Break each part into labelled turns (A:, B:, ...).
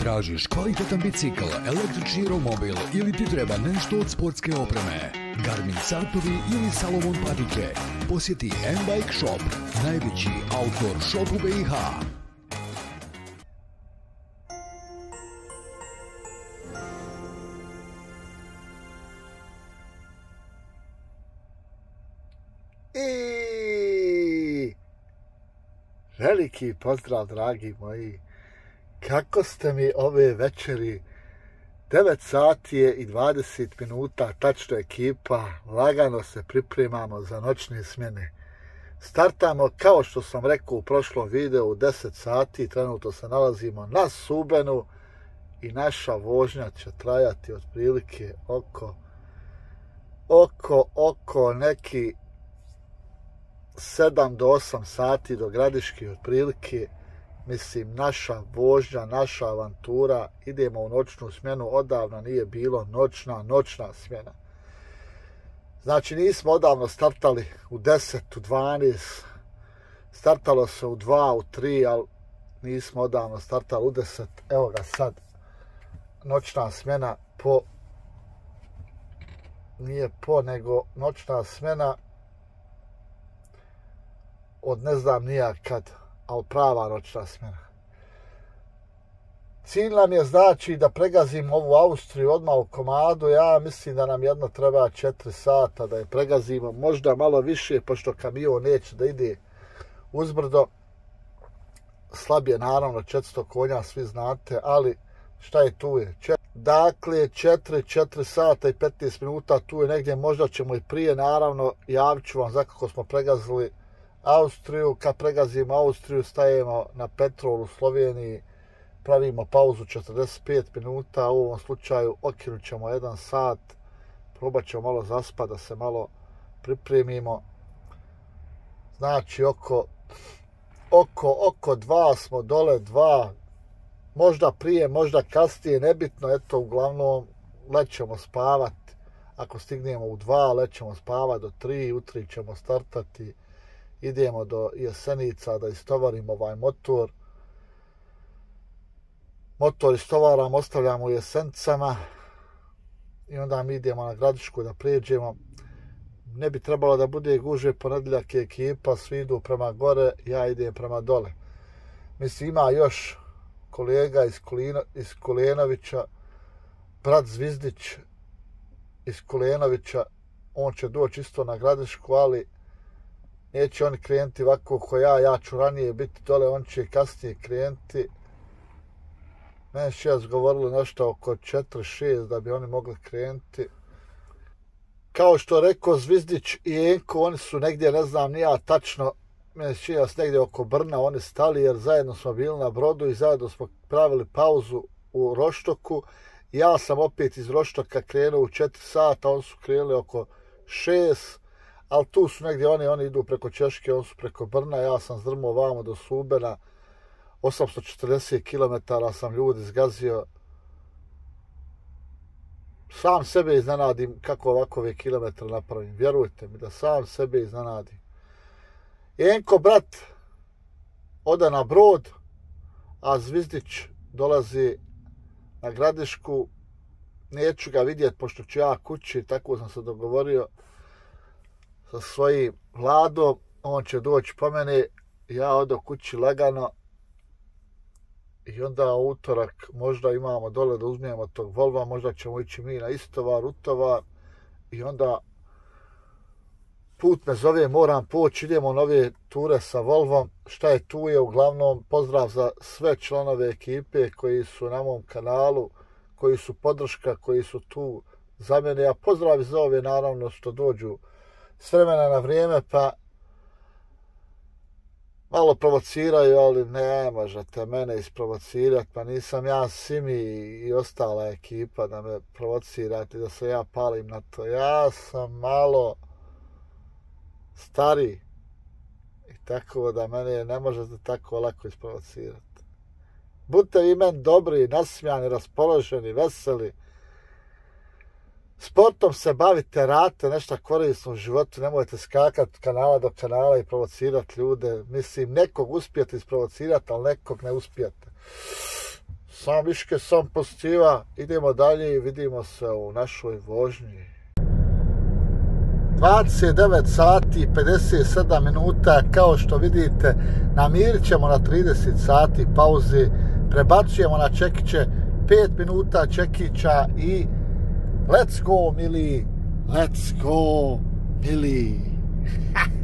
A: Tražiš kvalitetan bicikl, električni romobil ili ti treba nešto od sportske opreme? Garmin satovi ili Salomon patike? Posjeti M-Bike Shop, najveći outdoor shop u BiH.
B: E, veliki pozdrav, dragi moji. Kako ste mi ove večeri? 9 sati je i 20 minuta, tačno ekipa, lagano se pripremamo za noćne smjene. Startamo, kao što sam rekao u prošlom videu, u 10 sati, trenutno se nalazimo na Subenu i naša vožnja će trajati otprilike oko oko, oko neki 7 do 8 sati do Gradiške otprilike, mislim, naša vožnja, naša avantura, idemo u noćnu smjenu, odavno nije bilo noćna, noćna smjena. Znači, nismo odavno startali u 10, u 12, startalo se u 2, u 3, ali nismo odavno startali u 10. Evo ga sad, noćna smjena po, nije po, nego noćna smjena od ne znam nija kad, ali prava noćna smjena. Cilj nam je znači da pregazim ovu Austriju odmah u komadu. Ja mislim da nam jedno treba 4 sata da je pregazimo, možda malo više, pošto kamion neće da ide uzbrdo. Slab je naravno 400 konja, svi znate, ali šta je tu je? Čet... Dakle, 4, 4 sata i 15 minuta tu je negdje, možda ćemo i prije, naravno, javit ću vam za kako smo pregazili Austriju, kad pregazimo Austriju, stajemo na petrol u Sloveniji, pravimo pauzu 45 minuta, u ovom slučaju okinut ćemo jedan sat, probat ćemo malo zaspa da se malo pripremimo. Znači, oko, oko, oko dva smo dole, dva, možda prije, možda kasnije, nebitno, eto, uglavnom, lećemo spavat, ako stignemo u dva, lećemo spavat do tri, u tri ćemo startati, idemo do jesenica da istovarimo ovaj motor. Motor istovaram, ostavljamo u jesencama i onda mi idemo na gradišku da prijeđemo. Ne bi trebalo da bude guže ponedljak ekipa, svi idu prema gore, ja idem prema dole. Mislim, ima još kolega iz, Kulino, iz Kulenovića, brat Zvizdić iz Kulenovića, on će doći isto na gradišku, ali neće oni klijenti ovako ko ja, ja ću ranije biti dole, on će kasnije klijenti. Mene će jas govorilo nešto oko 4-6 da bi oni mogli klijenti. Kao što rekao Zvizdić i Enko, oni su negdje, ne znam, nija tačno, mene će jas negdje oko Brna, oni stali jer zajedno smo bili na brodu i zajedno smo pravili pauzu u Roštoku. Ja sam opet iz Roštoka krenuo u 4 sata, oni su krenuli oko 6 ali tu su negdje oni, oni idu preko Češke, oni su preko Brna, ja sam zdrmo vamo do Subena, 840 km sam ljudi zgazio. Sam sebe iznenadim kako ovakove kilometre napravim, vjerujte mi da sam sebe iznenadim. Enko, brat, oda na brod, a Zvizdić dolazi na gradišku, neću ga vidjeti, pošto ću ja kući, tako sam se dogovorio, sa svojim vladom, on će doći po mene, ja odo kući lagano i onda utorak možda imamo dole da uzmijemo tog Volva, možda ćemo ići mi na istovar, utovar i onda put me zove, moram poći, idemo na nove ture sa Volvom, šta je tu je, uglavnom pozdrav za sve članove ekipe koji su na mom kanalu, koji su podrška, koji su tu za mene, a pozdrav za ove naravno što dođu s vremena na vrijeme, pa malo provociraju, ali ne možete mene isprovocirati, pa nisam ja Simi i ostala ekipa da me provocirate, da se ja palim na to. Ja sam malo stari i tako da mene ne možete tako lako isprovocirati. Budite vi meni dobri, nasmijani, raspoloženi, veseli, sportom se bavite, rate nešto korisno u životu, nemojte skakati kanala do kanala i provocirati ljude. Mislim, nekog uspijete isprovocirati, ali nekog ne uspijete. sam viške sam pozitiva, idemo dalje i vidimo se u našoj vožnji. 29 sati 57 minuta, kao što vidite, namirit ćemo na 30 sati pauze, prebacujemo na čekiće 5 minuta čekića i let's go, Millie. let's go, mili.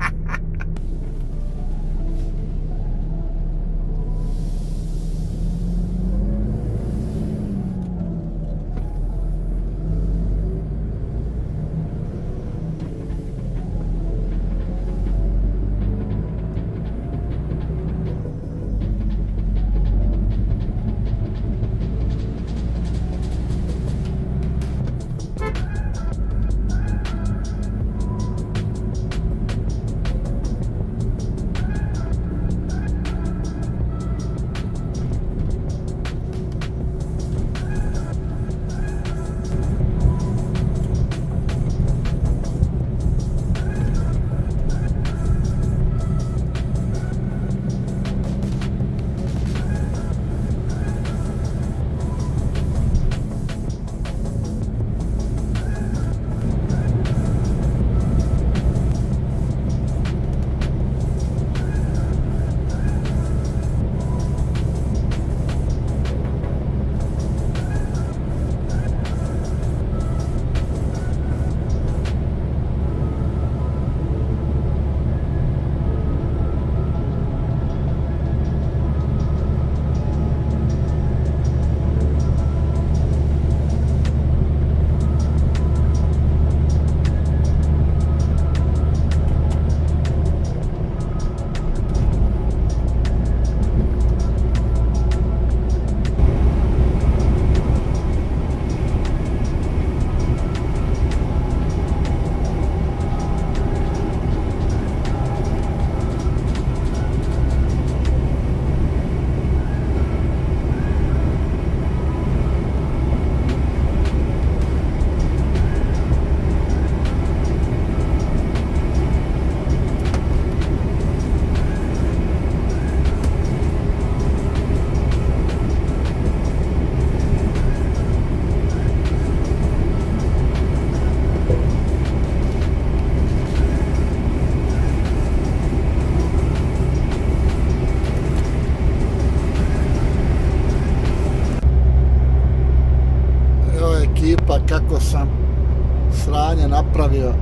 B: napravio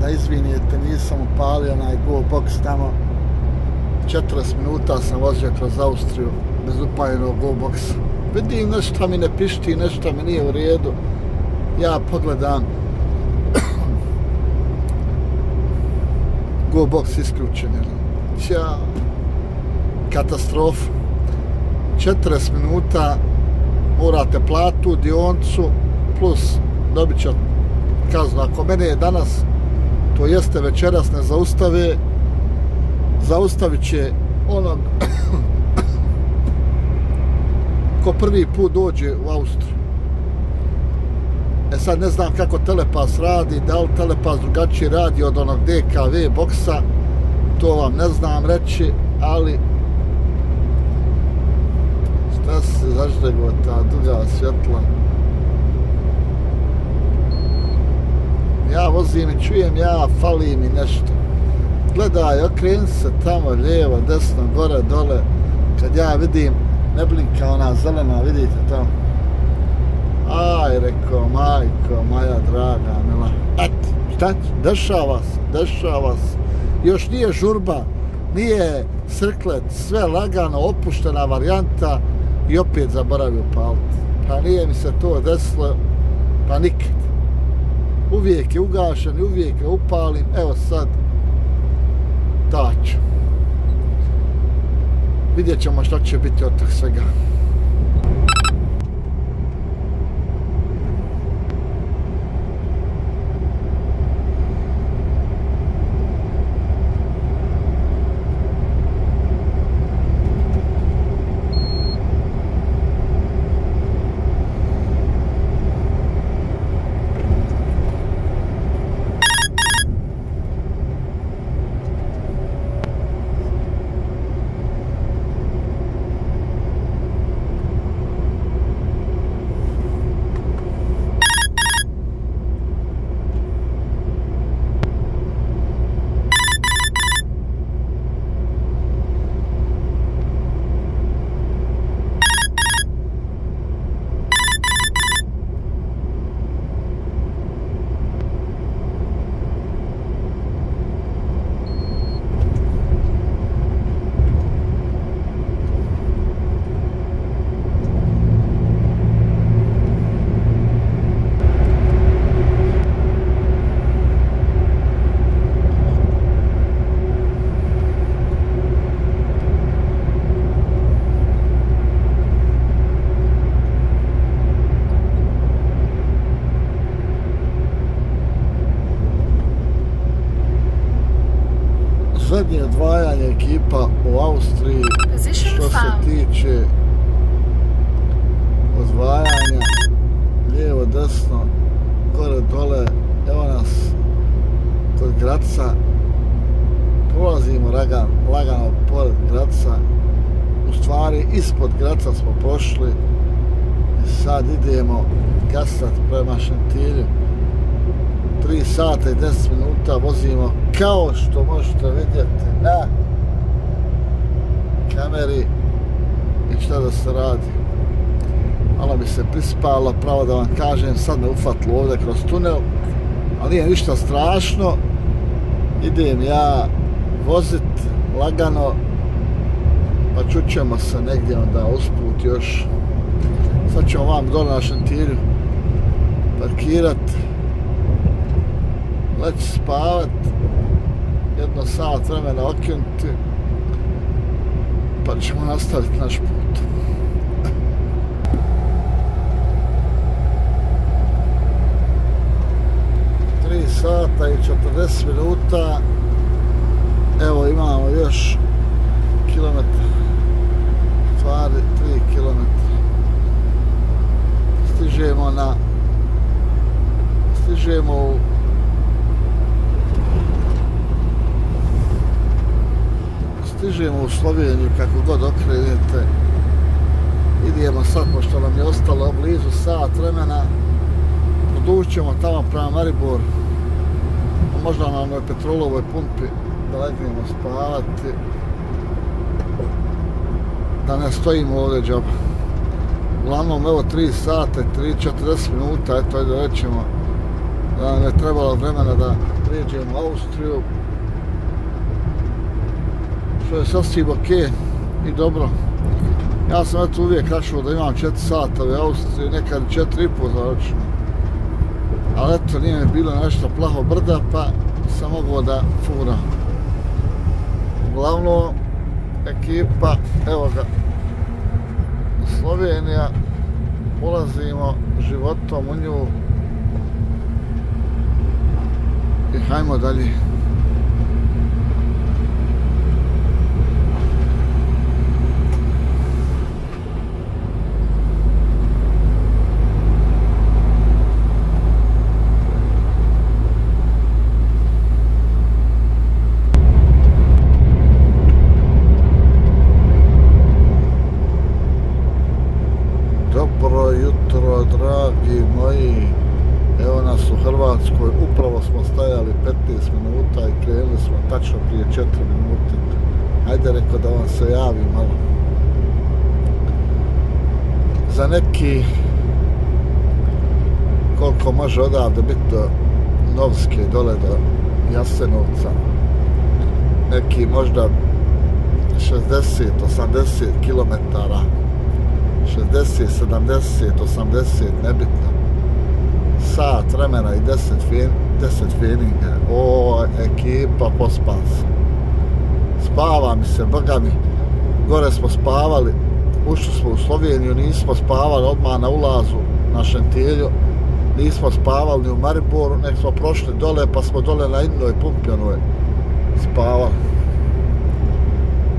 B: da izvinite, nisam upalio onaj go box tamo. 40 minuta sam vozio kroz Austriju bez upaljenog go boxa. Vidim nešto mi ne pišti nešto mi nije u redu. Ja pogledam. Go box isključen Ćao. katastrofa. 40 minuta morate platu dioncu plus dobit ćete kaznu. Ako mene je danas, to jeste večeras, ne zaustave, zaustavit će onog ko prvi put dođe u Austriju. E sad ne znam kako Telepas radi, da li Telepas drugačije radi od onog DKV boksa, to vam ne znam reći, ali šta se zaždego ta duga svjetla. Ja vozim i čujem ja, fali mi nešto. Gledaj, okreni se tamo, lijevo, desno, gore, dole. Kad ja vidim, ne blinka ona zelena, vidite tamo. Aj, rekao, majko, moja draga, mila. Et, šta? Dešava se, dešava se. Još nije žurba, nije srklet, sve lagano, opuštena varijanta i opet zaboravio paliti. Pa nije mi se to desilo, pa nikad uvijek je ugašen uvijek je upalim, evo sad tač. Vidjet ćemo što će biti od tog svega. Ispod Graca smo prošli i sad idemo kasat prema Šentilju. 3 sata i 10 minuta vozimo kao što možete vidjeti na kameri i šta da se radi malo bi se prispalo pravo da vam kažem sad me ufatlo ovdje kroz tunel ali nije ništa strašno idem ja vozit lagano pa čućemo se negdje onda usput još sad ćemo vam dole na šantilju parkirat leći spavat jedno sat vremena okinuti pa ćemo nastaviti naš put. Tri sata i 40 minuta. Evo imamo još kilometar. Stvari, 3 km. Stižemo na stižemo u stižemo u Sloveniju kako god okrenete. Idemo sad pošto nam je ostalo blizu sat vremena produćemo tamo prema Maribor. Možda na onoj petrolovoj pumpi da legnemo spavati da ne stojimo ovdje džaba uglavnom evo 3 sata 3-40 minuta eto ajde rećemo da nam je trebalo vremena da prijeđemo Austriju što je sasvim ok i dobro. Ja sam eto uvijek našao da imam 4 sata u Austriji, nekad 4,5 završeno. Ali eto, nije mi bilo nešto plaho brda, pa sam mogao da furam. Uglavnom, ekipa, evo ga, Slovenija, ulazimo životom u nju i hajmo dalje. Tako upravo smo stajali 15 minuta i krenuli smo tačno prije 4 minute. Ajde, rekao da vam se javi malo. Za neki, koliko može odavde biti do Novske, dole do Jasenovca, neki možda 60-80 km, 60, 70, 80, nebitno sat vremena i 10 fin, 10 feninga. O ekipa pospan spava mi se brga mi. Gore smo spavali ušli smo u Sloveniju, nismo spavali odmah na ulazu na Šentilju, nismo spavali ni u Mariboru, nek smo prošli dole, pa smo dole na jednoj pumpi ono spavali.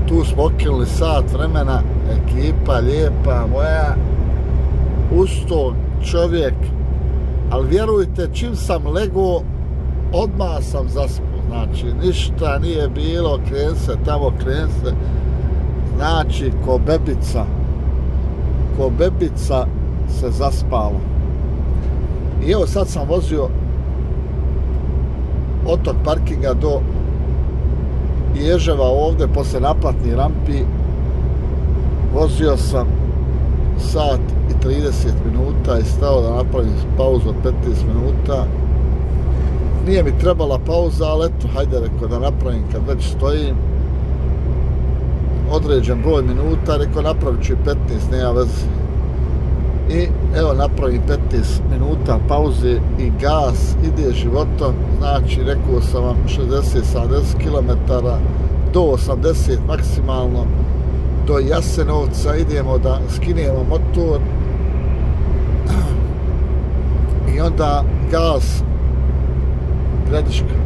B: Tu smo okinuli sat vremena, ekipa lijepa moja, usto čovjek, ali vjerujte, čim sam lego, odmah sam zaspao. Znači, ništa nije bilo, kren se tamo, kren se. Znači, ko bebica, ko bebica se zaspala. I evo sad sam vozio od tog parkinga do Ježeva ovde posle naplatni rampi vozio sam sat i 30 minuta i stao da napravim pauzu od 15 minuta. Nije mi trebala pauza ali eto hajde rekao da napravim kad već stojim. Određen broj minuta, rekao napravit ću 15, nema veze. I evo napravim 15 minuta pauze i gas ide životom, znači rekao sam vam 60-70 km do 80 maksimalno do Jasenovca idemo da skinemo motor. I onda gas prediška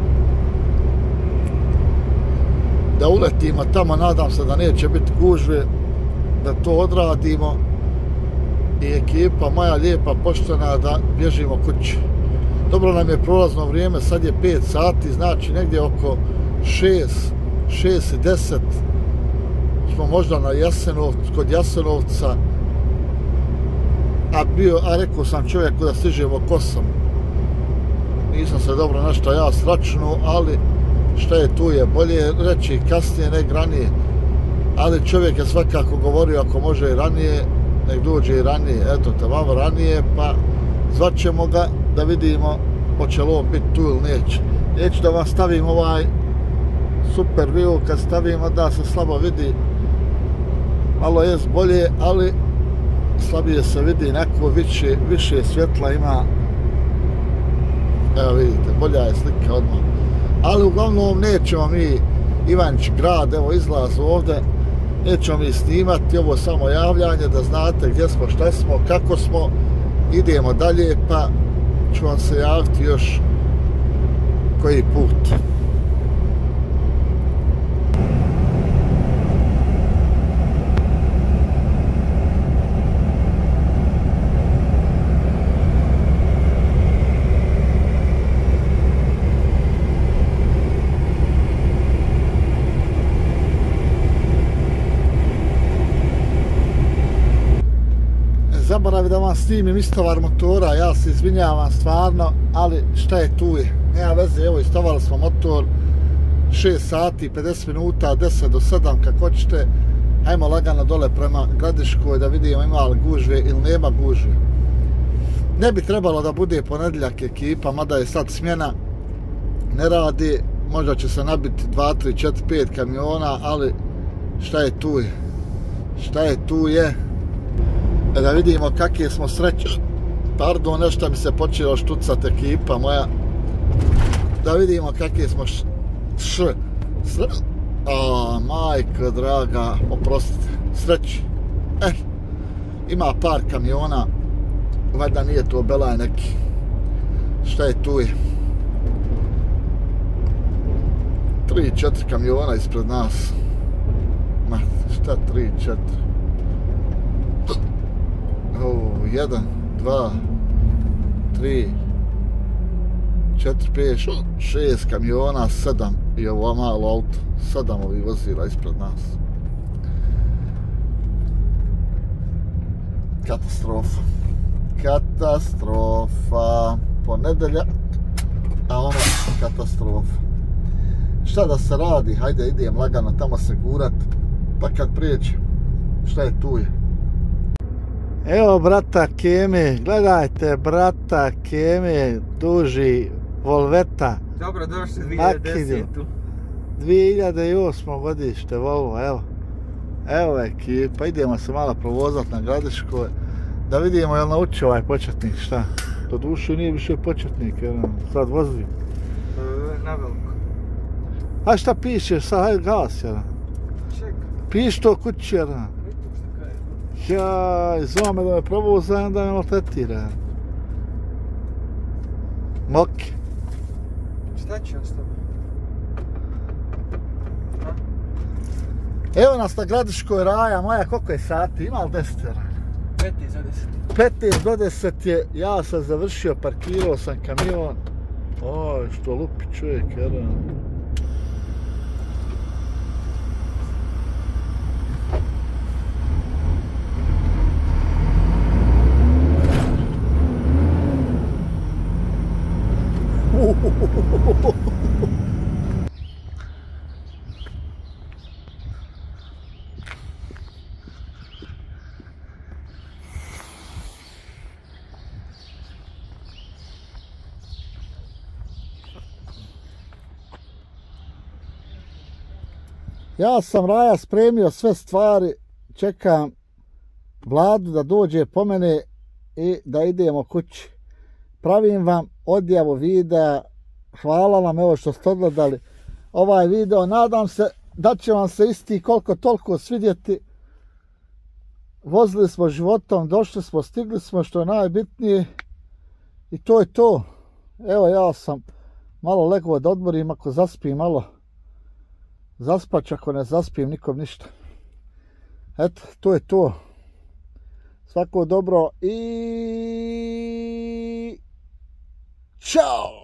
B: da uletimo tamo, nadam se da neće biti gužve, da to odradimo. I ekipa moja lijepa poštena da bježimo kući. Dobro nam je prolazno vrijeme, sad je 5 sati, znači negdje oko 6, 6 i 10 smo možda na Jasenov, kod Jasenovca, a bio, a rekao sam čovjeku da stižemo kosom. Nisam se dobro našta ja sračnu, ali šta je tu je bolje reći kasnije, ne ranije. Ali čovjek je svakako govorio ako može i ranije, nek dođe i ranije, eto te vamo ranije, pa zvaćemo ga da vidimo hoće li on biti tu ili neće. Neću da vam stavim ovaj super view, kad stavimo da se slabo vidi, malo je bolje, ali slabije se vidi, neko više, više svjetla ima. Evo vidite, bolja je slika odmah. Ali uglavnom nećemo mi Ivanč grad, evo izlaz ovde, nećemo mi snimati ovo samo javljanje da znate gdje smo, šta smo, kako smo, idemo dalje, pa ću vam se javiti još koji put. Zaboravi da vam snimim istovar motora, ja se izvinjavam stvarno, ali šta je tu je? Nema veze, evo istovali smo motor 6 sati, 50 minuta, 10 do 7, kako hoćete. Ajmo lagano dole prema Gradiškoj da vidimo ima li gužve ili nema gužve. Ne bi trebalo da bude ponedljak ekipa, mada je sad smjena, ne radi, možda će se nabiti 2, 3, 4, 5 kamiona, ali šta je tu je? Šta je tu je? Da vidimo kakve smo sreće. Pardon, nešto mi se počelo štucat ekipa moja. Da vidimo kakve smo š... š sre... A, majka draga, oprostite, sreći. E, ima par kamiona, valjda nije to belaj neki. Šta je tu je? Tri, četiri kamiona ispred nas. Ma, šta tri, četiri? Oh, jedan, dva, tri, četiri, pet, šest kamiona, sedam i ovo malo auto, sedam ovi vozila ispred nas. Katastrofa. Katastrofa. Ponedelja, a ona katastrofa. Šta da se radi? Hajde, idem lagano tamo se gurat, pa kad prijeđem, šta je tu je? Evo brata Keme, gledajte brata Keme, duži Volveta.
C: Dobro, došli 2010.
B: 2008. godište Volvo, evo. Evo ekipa, idemo se malo provozat na gradiško, da vidimo jel naučio ovaj početnik, šta? Do duše nije više početnik, jer sad vozi. E,
C: na veliko.
B: A šta piše, sad hajde gas, jer?
C: Ček.
B: Piš to kući, jer? Ja, zove me da me provoza, da me maltretira. Moki.
C: Šta će on s?
B: Evo nas na gradiškoj raja, moja koliko je sati, ima li 10
C: 15 do 10.
B: 15 do 10 je, ja sam završio, parkirao sam kamion. Oj, što lupi čovjek, jedan. Ja sam Raja spremio sve stvari, čekam vladu da dođe po mene i da idemo kući. Pravim vam odjavu videa, hvala vam evo što ste odgledali ovaj video, nadam se da će vam se isti koliko toliko svidjeti. Vozili smo životom, došli smo, stigli smo što je najbitnije i to je to. Evo ja sam malo legao da odmorim ako zaspim malo Zaspać ako ne zaspim nikom ništa. Eto, to je to. Svako dobro i... Ćao!